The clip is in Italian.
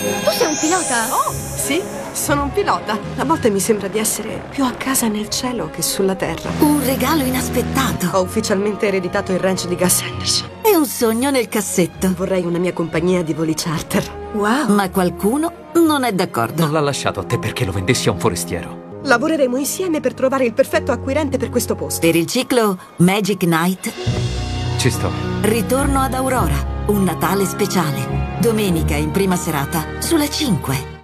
Tu sei un pilota? Oh, sì, sono un pilota. A volte mi sembra di essere più a casa nel cielo che sulla terra. Un regalo inaspettato. Ho ufficialmente ereditato il ranch di Gus Henderson. È un sogno nel cassetto. Vorrei una mia compagnia di voli charter. Wow. Ma qualcuno non è d'accordo. Non l'ha lasciato a te perché lo vendessi a un forestiero. Lavoreremo insieme per trovare il perfetto acquirente per questo posto. Per il ciclo Magic Night. Ci sto. Ritorno ad Aurora. Un Natale speciale. Domenica in prima serata sulla 5.